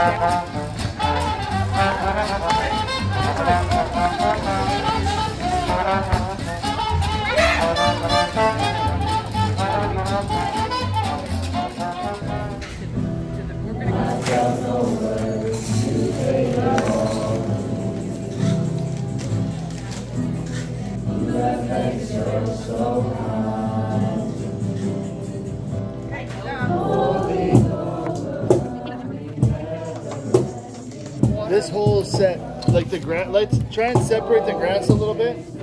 Thank this whole set, like the grass. let's try and separate the grass a little bit.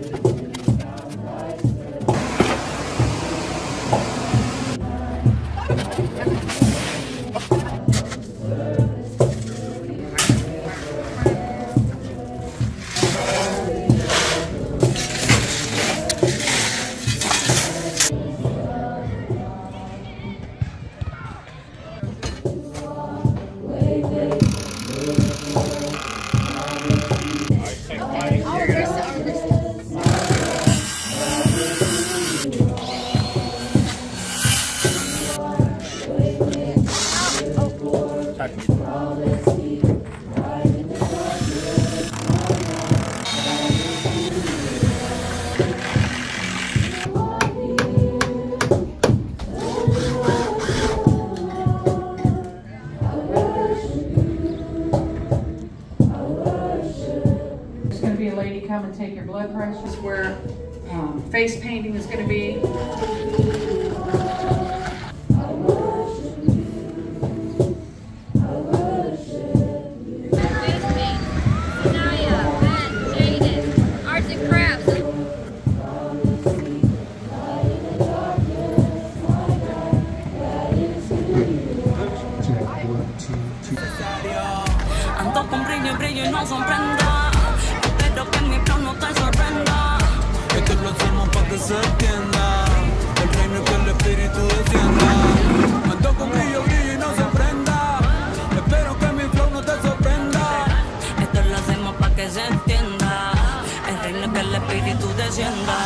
There's gonna be a lady come and take your blood pressure. Where um, face painting is gonna be. No son prenda. Espero que mi plan no te sorprenda. Esto lo hacemos para que se entienda. El reino que el espíritu descienda. Ando con brillo, brillo y no se prenda. Espero que mi flow no te sorprenda. Esto lo hacemos para que se entienda. El reino que el espíritu descienda.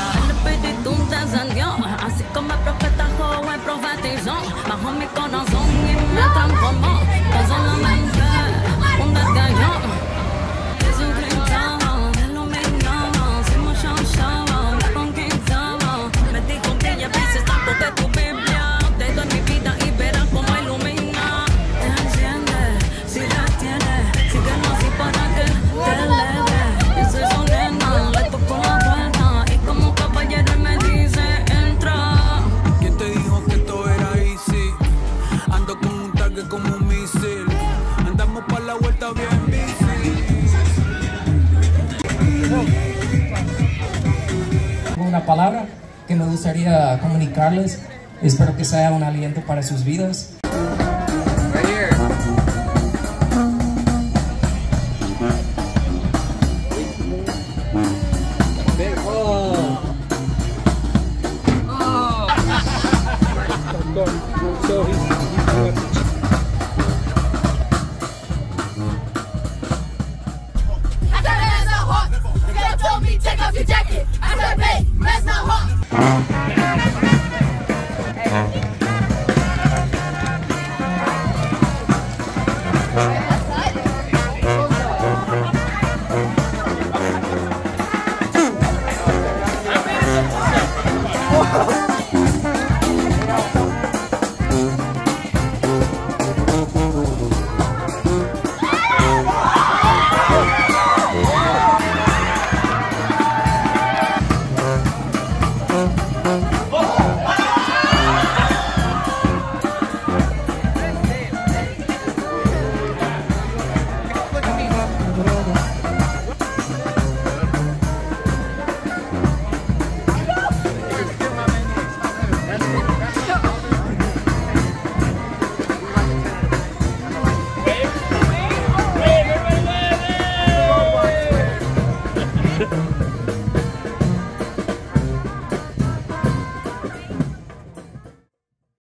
Una palabra que me gustaría comunicarles. Espero que sea un aliento para sus vidas. Not